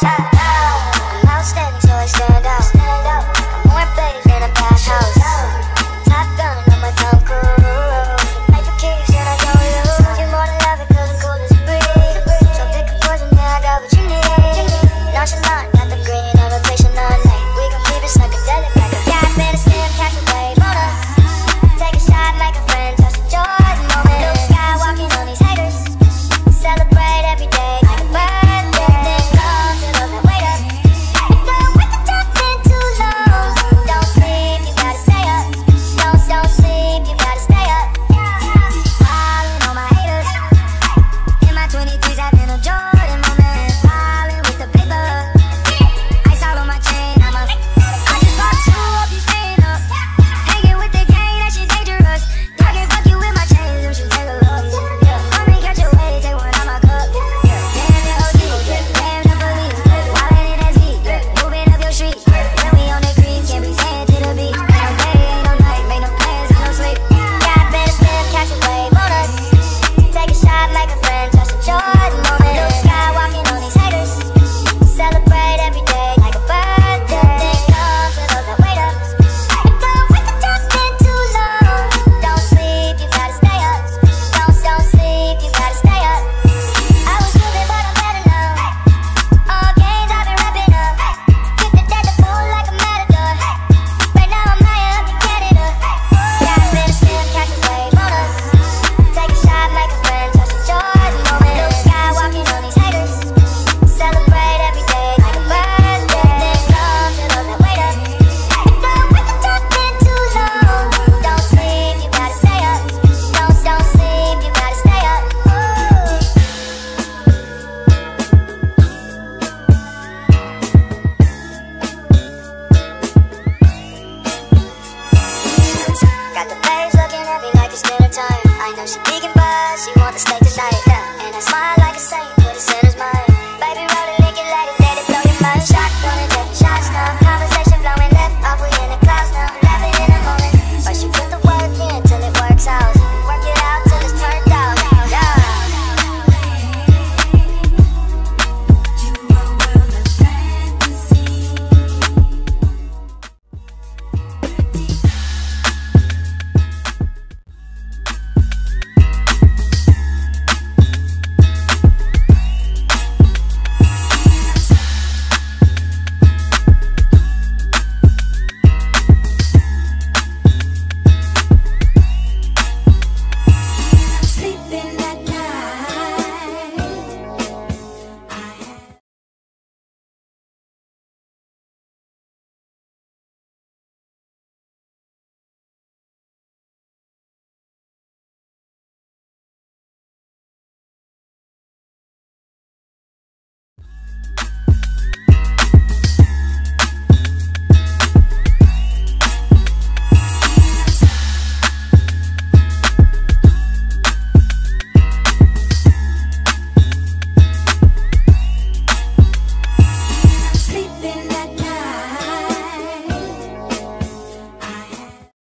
shot. she's never tired. I know she's digging